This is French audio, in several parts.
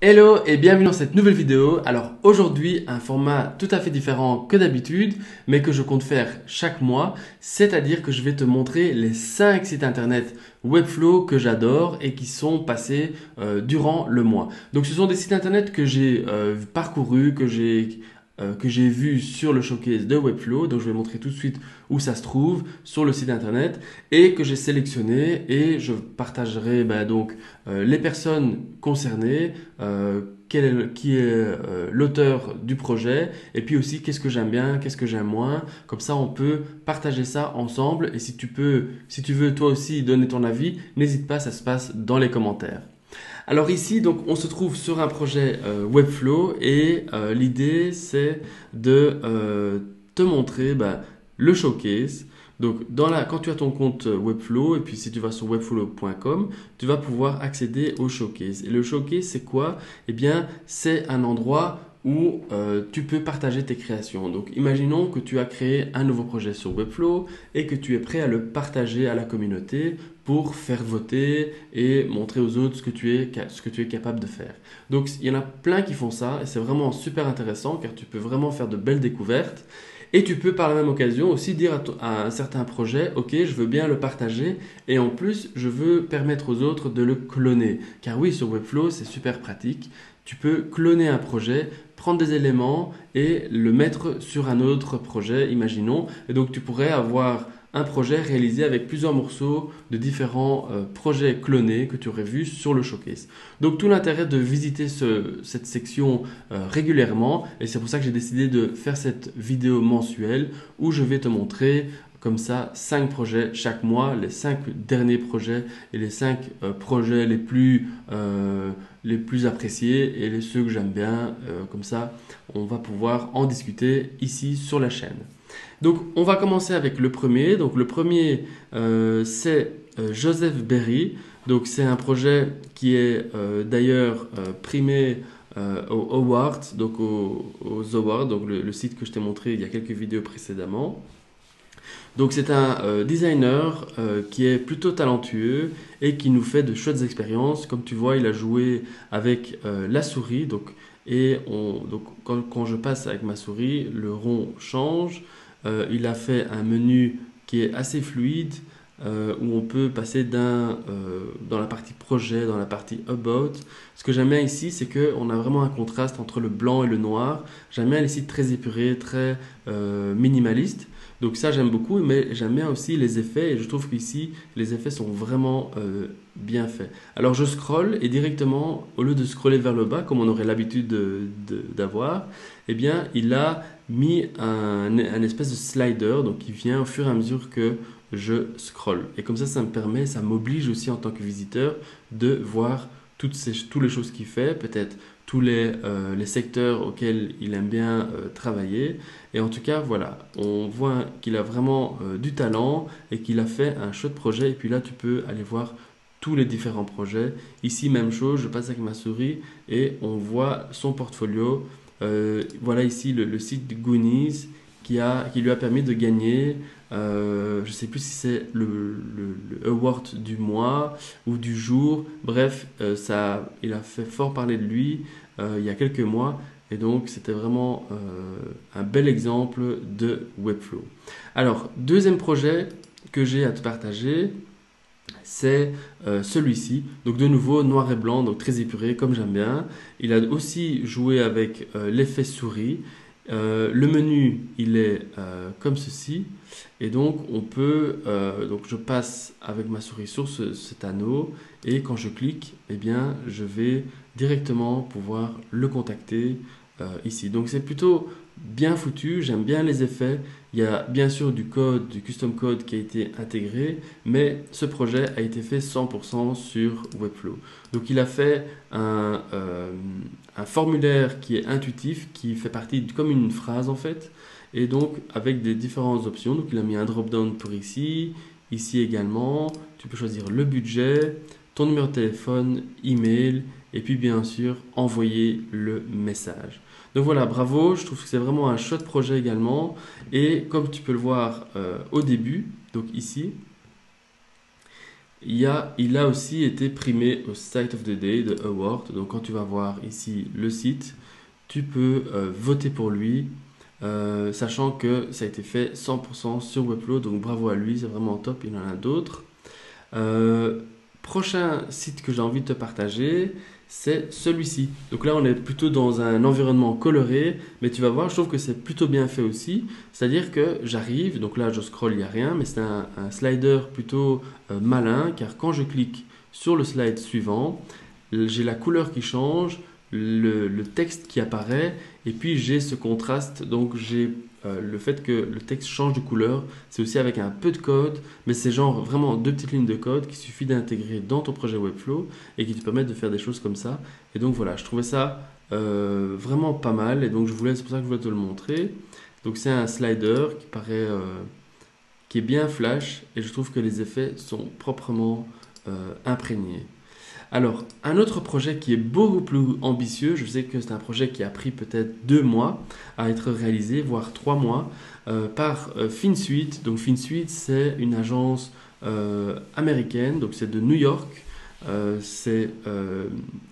Hello et bienvenue dans cette nouvelle vidéo. Alors aujourd'hui un format tout à fait différent que d'habitude mais que je compte faire chaque mois, c'est-à-dire que je vais te montrer les 5 sites internet Webflow que j'adore et qui sont passés euh, durant le mois. Donc ce sont des sites internet que j'ai euh, parcourus, que j'ai euh, que j'ai vu sur le showcase de Webflow, donc je vais montrer tout de suite où ça se trouve sur le site internet et que j'ai sélectionné et je partagerai bah, donc euh, les personnes concernées, euh, quel est, qui est l'auteur du projet et puis aussi qu'est-ce que j'aime bien, qu'est-ce que j'aime moins. Comme ça, on peut partager ça ensemble et si tu peux, si tu veux toi aussi donner ton avis, n'hésite pas, ça se passe dans les commentaires. Alors ici, donc, on se trouve sur un projet euh, Webflow et euh, l'idée c'est de euh, te montrer bah, le showcase. Donc quand tu as ton compte Webflow et puis si tu vas sur webflow.com, tu vas pouvoir accéder au showcase. Et le showcase c'est quoi? Eh bien c'est un endroit où euh, tu peux partager tes créations. Donc imaginons que tu as créé un nouveau projet sur Webflow et que tu es prêt à le partager à la communauté pour faire voter et montrer aux autres ce que tu es, ce que tu es capable de faire. Donc il y en a plein qui font ça et c'est vraiment super intéressant car tu peux vraiment faire de belles découvertes. Et tu peux par la même occasion aussi dire à, un certain projet, ok, je veux bien le partager et en plus, je veux permettre aux autres de le cloner. Car oui, sur Webflow, c'est super pratique. Tu peux cloner un projet, prendre des éléments et le mettre sur un autre projet, imaginons. Et donc tu pourrais avoir un projet réalisé avec plusieurs morceaux de différents euh, projets clonés que tu aurais vus sur le showcase. Donc tout l'intérêt de visiter cette section euh, régulièrement et c'est pour ça que j'ai décidé de faire cette vidéo mensuelle où je vais te montrer comme ça 5 projets chaque mois, les 5 derniers projets et les 5 euh, projets les plus, les plus appréciés et les ceux que j'aime bien. comme ça, on va pouvoir en discuter ici sur la chaîne. Donc on va commencer avec le premier. Donc le premier euh, c'est euh, Joseph Berry. Donc c'est un projet qui est euh, d'ailleurs primé aux Awards, donc aux, Awards, donc le, site que je t'ai montré il y a quelques vidéos précédemment. Donc c'est un designer qui est plutôt talentueux et qui nous fait de chouettes expériences. Comme tu vois, il a joué avec la souris. Et quand, je passe avec ma souris, le rond change. Euh, il a fait un menu qui est assez fluide, euh, où on peut passer euh, dans la partie projet, dans la partie about. Ce que j'aime bien ici, c'est qu'on a vraiment un contraste entre le blanc et le noir. J'aime bien les sites très épurés, très minimalistes. Donc ça j'aime beaucoup, mais j'aime bien aussi les effets et je trouve qu'ici les effets sont vraiment bien faits. Alors je scroll et directement, au lieu de scroller vers le bas comme on aurait l'habitude d'avoir, eh bien il a mis un, espèce de slider, donc qui vient au fur et à mesure que je scroll. Et comme ça, ça me permet, ça m'oblige aussi en tant que visiteur de voir toutes, les choses qu'il fait, peut-être tous les, euh, les, secteurs auxquels il aime bien euh, travailler. Et en tout cas, voilà, on voit qu'il a vraiment euh, du talent et qu'il a fait un chouette projet. Et puis là, tu peux aller voir tous les différents projets. Ici, même chose, je passe avec ma souris et on voit son portfolio voilà ici le, site Goonies qui, a, qui lui a permis de gagner, euh, je sais plus si c'est le, award du mois ou du jour. Bref, euh, ça, il a fait fort parler de lui il y a quelques mois. Et donc, c'était vraiment un bel exemple de Webflow. Alors, deuxième projet que j'ai à te partager, c'est euh, celui-ci. Donc de nouveau noir et blanc, donc très épuré comme j'aime bien. Il a aussi joué avec euh, l'effet souris. Euh, le menu, il est comme ceci. Et donc on peut, donc je passe avec ma souris sur cet anneau et quand je clique, eh bien je vais directement pouvoir le contacter ici. Donc c'est plutôt bien foutu, j'aime bien les effets. Il y a bien sûr du code, du custom code qui a été intégré, mais ce projet a été fait 100% sur Webflow. Donc il a fait un, euh, un, formulaire qui est intuitif, qui fait partie comme une phrase en fait, et donc avec des différentes options. Donc il a mis un drop-down pour ici, ici également. Tu peux choisir le budget, ton numéro de téléphone, email, et puis bien sûr envoyer le message. Donc voilà, bravo, je trouve que c'est vraiment un chouette projet également. Et comme tu peux le voir euh, au début, donc ici, il a, aussi été primé au Site of the Day de Award. Donc quand tu vas voir ici le site, tu peux euh, voter pour lui, euh, sachant que ça a été fait 100% sur Webflow. Donc bravo à lui, c'est vraiment top, il en a d'autres. Prochain site que j'ai envie de te partager, c'est celui-ci. Donc là, on est plutôt dans un environnement coloré, mais tu vas voir, je trouve que c'est plutôt bien fait aussi. C'est-à-dire que j'arrive, donc là, je scroll, il n'y a rien, mais c'est un, slider plutôt euh, malin, car quand je clique sur le slide suivant, j'ai la couleur qui change, le, le, texte qui apparaît, et puis j'ai ce contraste, donc j'ai euh, le fait que le texte change de couleur, c'est aussi avec un peu de code, mais c'est genre vraiment deux petites lignes de code qu'il suffit d'intégrer dans ton projet Webflow et qui te permettent de faire des choses comme ça. Et donc voilà, je trouvais ça euh, vraiment pas mal et donc je voulais, c'est pour ça que je voulais te le montrer. Donc c'est un slider qui paraît, euh, qui est bien flash et je trouve que les effets sont proprement imprégnés. Alors, un autre projet qui est beaucoup plus ambitieux, je sais que c'est un projet qui a pris peut-être deux mois à être réalisé, voire trois mois, euh, par euh, FinSuite. Donc FinSuite, c'est une agence euh, américaine, donc c'est de New York. c'est,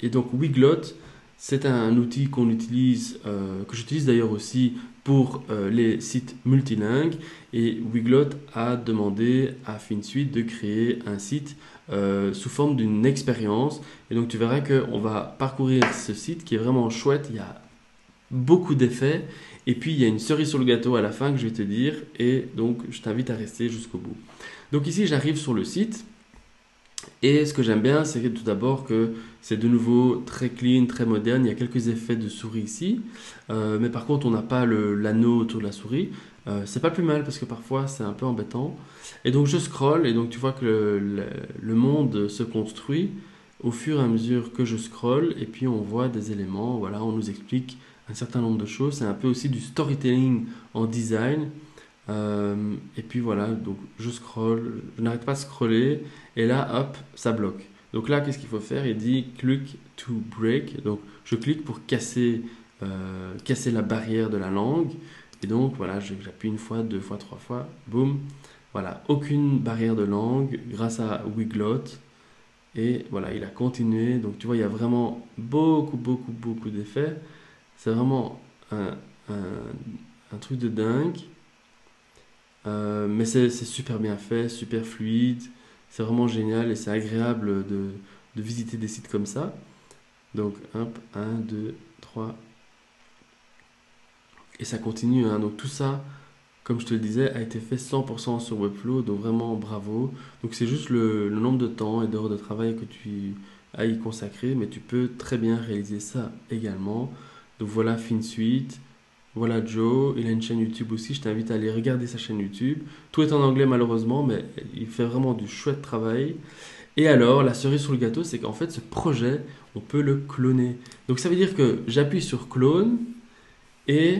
et donc Wiglot, c'est un, outil qu'on utilise, que j'utilise d'ailleurs aussi pour les sites multilingues. Et Wiglot a demandé à FinSuite de créer un site euh, sous forme d'une expérience. Et donc tu verras qu'on va parcourir ce site qui est vraiment chouette. Il y a beaucoup d'effets. Et puis il y a une cerise sur le gâteau à la fin que je vais te dire. Et donc je t'invite à rester jusqu'au bout. Donc ici j'arrive sur le site. Et ce que j'aime bien, c'est tout d'abord que c'est de nouveau très clean, très moderne. Il y a quelques effets de souris ici. Euh, mais par contre, on n'a pas l'anneau autour de la souris. Euh, c'est pas plus mal parce que parfois c'est un peu embêtant. Et donc je scroll et donc tu vois que le, le, monde se construit au fur et à mesure que je scroll et puis on voit des éléments. Voilà, on nous explique un certain nombre de choses. C'est un peu aussi du storytelling en design. Euh, et puis voilà, donc je scroll, je n'arrête pas de scroller et là hop, ça bloque. Donc là, qu'est-ce qu'il faut faire? Il dit click to break. Donc je clique pour casser, euh, casser la barrière de la langue. Et donc voilà, j'appuie une fois, deux fois, trois fois, boum. Voilà, aucune barrière de langue grâce à Wiglot. Et voilà, il a continué. Donc tu vois, il y a vraiment beaucoup, beaucoup, beaucoup d'effets. C'est vraiment un, un, truc de dingue. Euh, mais c'est super bien fait, super fluide. C'est vraiment génial et c'est agréable de, visiter des sites comme ça. Donc, hop, 1, 2, 3, et ça continue. Hein. Donc tout ça, comme je te le disais, a été fait 100% sur Webflow. Donc vraiment bravo. Donc c'est juste le, nombre de temps et d'heures de travail que tu as y consacré. Mais tu peux très bien réaliser ça également. Donc voilà FinSuite. Voilà Joe, il a une chaîne YouTube aussi, je t'invite à aller regarder sa chaîne YouTube. Tout est en anglais malheureusement, mais il fait vraiment du chouette travail. Et alors, la cerise sur le gâteau, c'est qu'en fait, ce projet, on peut le cloner. Donc ça veut dire que j'appuie sur clone et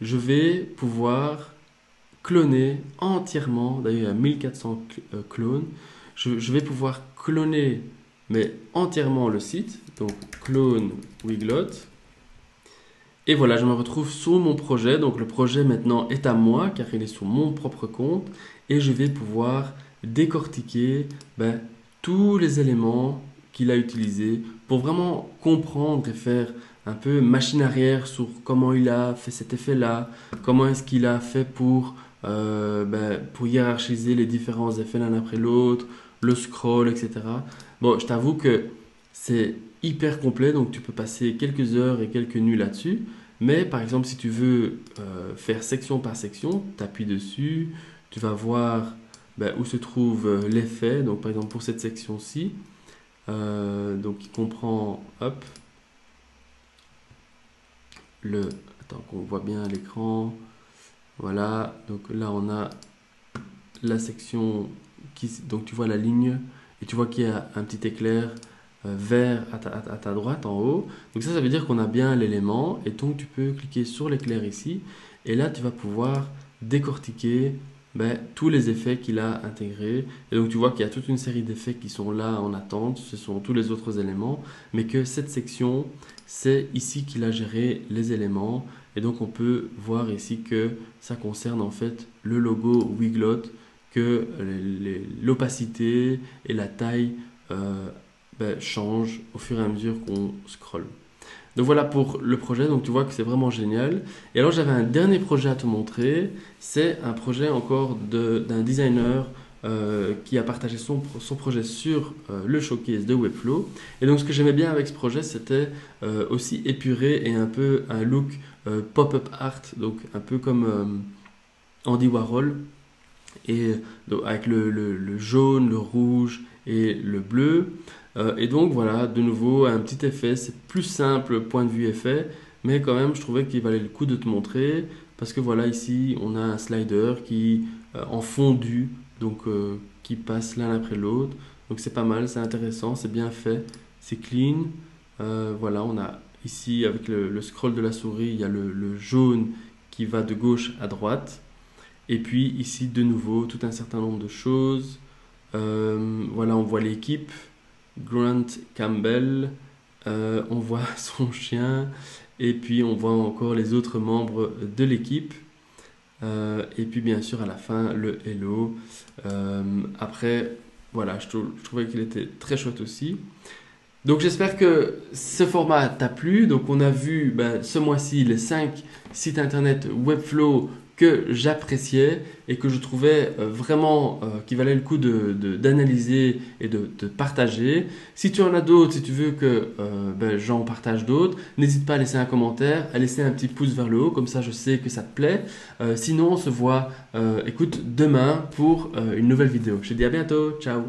je vais pouvoir cloner entièrement, d'ailleurs il y a 1400 euh, clones, je, vais pouvoir cloner mais entièrement le site, donc clone Wiglot. Et voilà, je me retrouve sur mon projet, donc le projet maintenant est à moi car il est sur mon propre compte. Et je vais pouvoir décortiquer ben, tous les éléments qu'il a utilisés pour vraiment comprendre et faire un peu machine arrière sur comment il a fait cet effet-là, comment est-ce qu'il a fait pour, euh, ben, pour hiérarchiser les différents effets l'un après l'autre, le scroll, etc. Bon, je t'avoue que c'est hyper complet, donc tu peux passer quelques heures et quelques nuits là-dessus. Mais par exemple, si tu veux euh, faire section par section, tu appuies dessus, tu vas voir ben, où se trouve euh, l'effet. Donc par exemple, pour cette section-ci, donc qui comprend, hop, le attends qu'on voit bien l'écran voilà donc là on a la section qui donc tu vois la ligne et tu vois qu'il y a un petit éclair euh, vert à ta, droite en haut donc ça ça veut dire qu'on a bien l'élément et donc tu peux cliquer sur l'éclair ici et là tu vas pouvoir décortiquer ben, tous les effets qu'il a intégrés. Et donc tu vois qu'il y a toute une série d'effets qui sont là en attente, ce sont tous les autres éléments, mais que cette section, c'est ici qu'il a géré les éléments. Et donc on peut voir ici que ça concerne en fait le logo Wiglot que l'opacité et la taille ben, changent au fur et à mesure qu'on scrolle. Donc voilà pour le projet, donc tu vois que c'est vraiment génial. Et alors j'avais un dernier projet à te montrer, c'est un projet encore d'un designer euh, qui a partagé son, son projet sur euh, le showcase de Webflow. Et donc ce que j'aimais bien avec ce projet, c'était euh, aussi épuré et un peu un look pop-up art, donc un peu comme Andy Warhol, et avec le, le, jaune, le rouge et le bleu. Et donc voilà, de nouveau, un petit effet, c'est plus simple point de vue effet, mais quand même, je trouvais qu'il valait le coup de te montrer, parce que voilà, ici, on a un slider qui, en fondu, donc euh, qui passent l'un après l'autre. Donc c'est pas mal, c'est intéressant, c'est bien fait, c'est clean. Euh, voilà, on a ici avec le, scroll de la souris, il y a le, jaune qui va de gauche à droite. Et puis ici de nouveau tout un certain nombre de choses. Euh, voilà, on voit l'équipe, Grant Campbell, on voit son chien, et puis on voit encore les autres membres de l'équipe. Euh, et puis bien sûr à la fin le hello. Euh, après, voilà, je, trouvais qu'il était très chouette aussi. Donc j'espère que ce format t'a plu. Donc on a vu ben, ce mois-ci les 5 sites internet Webflow que j'appréciais et que je trouvais euh, vraiment euh, qui valait le coup d'analyser et de, partager. Si tu en as d'autres, si tu veux que euh, ben, j'en partage d'autres, n'hésite pas à laisser un commentaire, à laisser un petit pouce vers le haut, comme ça je sais que ça te plaît. sinon, on se voit, écoute, demain pour une nouvelle vidéo. Je te dis à bientôt, ciao